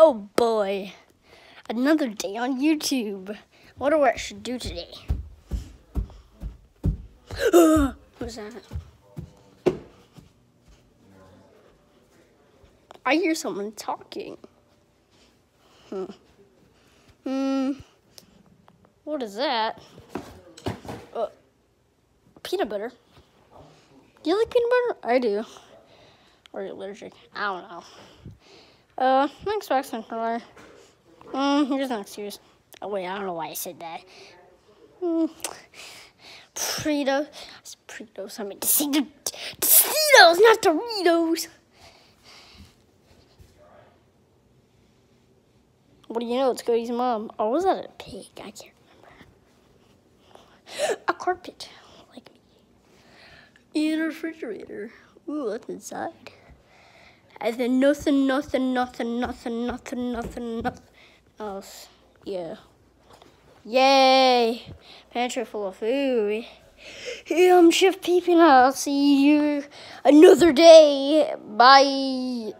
Oh boy, another day on YouTube. What I should do today. Who's that? I hear someone talking. Hmm. Hmm. What is that? Uh, peanut butter. Do you like peanut butter? I do. Or are you allergic? I don't know. Uh, Xbox controller. Mm, here's an excuse. Oh wait, I don't know why I said that. Mm. Fritos. Fritos. I mean, Doritos, not Doritos. What do you know? It's Cody's mom. Or was that a pig? I can't remember. A carpet, like me. In a refrigerator. Ooh, what's inside? And then nothing, nothing, nothing, nothing, nothing, nothing, nothing else. Yeah. Yay! Pantry full of food. I'm Chef Pee Pee. I'll see you another day. Bye.